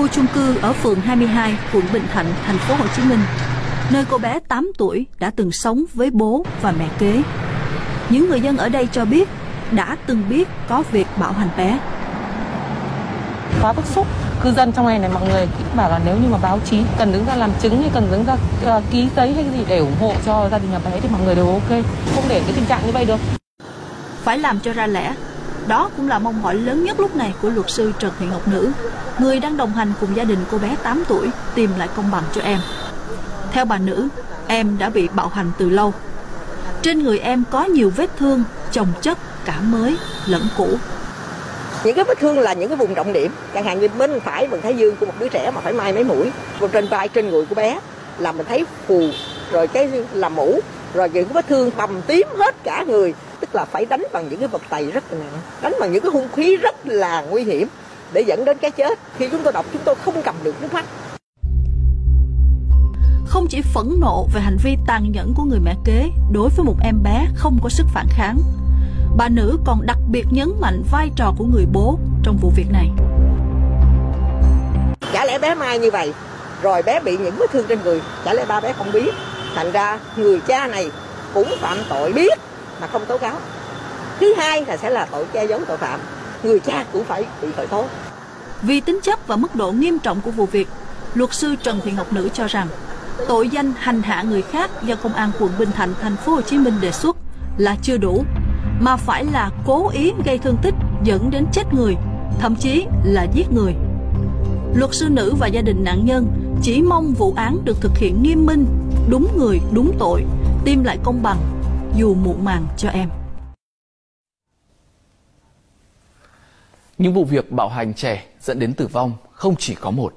khu chung cư ở phường 22, quận Bình Thạnh, thành phố Hồ Chí Minh, nơi cô bé 8 tuổi đã từng sống với bố và mẹ kế. Những người dân ở đây cho biết đã từng biết có việc bạo hành bé. Quá bức xúc, cư dân trong này này mọi người bảo là nếu như mà báo chí cần đứng ra làm chứng hay cần đứng ra uh, ký giấy hay gì để ủng hộ cho gia đình nhà bé thì mọi người đều ok, không để cái tình trạng như vậy được. Phải làm cho ra lẽ, đó cũng là mong mỏi lớn nhất lúc này của luật sư Trần Thị Ngọc Nữ, người đang đồng hành cùng gia đình cô bé 8 tuổi tìm lại công bằng cho em. Theo bà Nữ, em đã bị bạo hành từ lâu. Trên người em có nhiều vết thương, chồng chất, cả mới, lẫn cũ. Những cái vết thương là những cái vùng trọng điểm, chẳng hạn như bên phải mình thái dương của một đứa trẻ mà phải mai mấy mũi, còn trên vai trên người của bé là mình thấy phù, rồi cái là mũ, rồi những cái vết thương bầm tím hết cả người, tức là phải đánh bằng những cái vật tày rất là nặng, đánh bằng những cái hung khí rất là nguy hiểm để dẫn đến cái chết. Khi chúng tôi đọc chúng tôi không cầm được nước mắt. Không chỉ phẫn nộ về hành vi tàn nhẫn của người mẹ kế đối với một em bé không có sức phản kháng, bà nữ còn đặc biệt nhấn mạnh vai trò của người bố trong vụ việc này. Chả lẽ bé Mai như vậy, rồi bé bị những vết thương trên người, chả lẽ ba bé không biết. Thành ra người cha này cũng phạm tội biết mà không tố cáo. Thứ hai là sẽ là tội che giấu tội phạm. Người cha cũng phải bị khởi tố. Vì tính chất và mức độ nghiêm trọng của vụ việc, luật sư Trần Thị Ngọc Nữ cho rằng tội danh hành hạ người khác do công an quận Bình Thạnh, thành phố Hồ Chí Minh đề xuất là chưa đủ, mà phải là cố ý gây thương tích dẫn đến chết người, thậm chí là giết người. Luật sư nữ và gia đình nạn nhân chỉ mong vụ án được thực hiện nghiêm minh, đúng người, đúng tội, tìm lại công bằng, dù muộn màng cho em. Những vụ việc bạo hành trẻ dẫn đến tử vong không chỉ có một,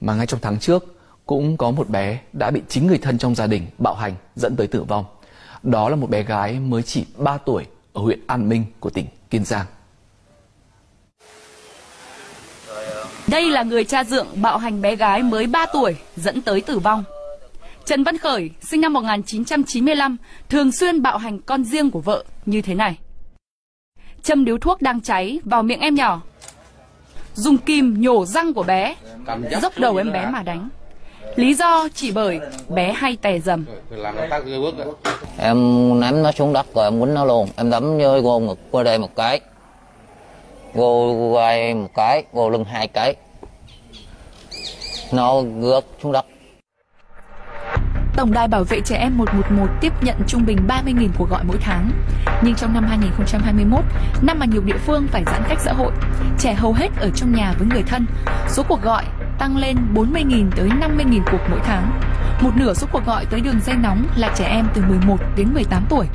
mà ngay trong tháng trước cũng có một bé đã bị chính người thân trong gia đình bạo hành dẫn tới tử vong. Đó là một bé gái mới chỉ 3 tuổi ở huyện An Minh của tỉnh Kiên Giang. Đây là người cha dượng bạo hành bé gái mới 3 tuổi dẫn tới tử vong. Trần Văn Khởi, sinh năm 1995, thường xuyên bạo hành con riêng của vợ như thế này. Châm điếu thuốc đang cháy vào miệng em nhỏ. Dùng kim nhổ răng của bé, dốc đầu em bé mà đánh. Lý do chỉ bởi bé hay tè dầm. Em ném nó xuống đất rồi em quýnh nó luôn. Em đấm với gô ngực qua đây một cái. Gô vai một cái, gô lưng hai cái. Nó gớt xuống đất. Tổng đài bảo vệ trẻ em 111 tiếp nhận trung bình 30.000 cuộc gọi mỗi tháng. Nhưng trong năm 2021, năm mà nhiều địa phương phải giãn cách xã hội, trẻ hầu hết ở trong nhà với người thân, số cuộc gọi tăng lên 40.000 tới 50.000 cuộc mỗi tháng. Một nửa số cuộc gọi tới đường dây nóng là trẻ em từ 11 đến 18 tuổi.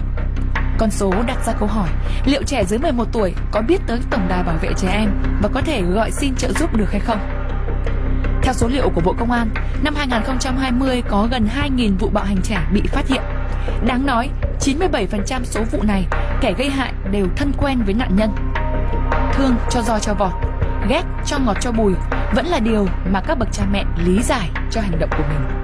Con số đặt ra câu hỏi, liệu trẻ dưới 11 tuổi có biết tới tổng đài bảo vệ trẻ em và có thể gọi xin trợ giúp được hay không? Theo số liệu của Bộ Công an, năm 2020 có gần 2.000 vụ bạo hành trẻ bị phát hiện. Đáng nói, 97% số vụ này, kẻ gây hại đều thân quen với nạn nhân. Thương cho roi cho vọt, ghét cho ngọt cho bùi vẫn là điều mà các bậc cha mẹ lý giải cho hành động của mình.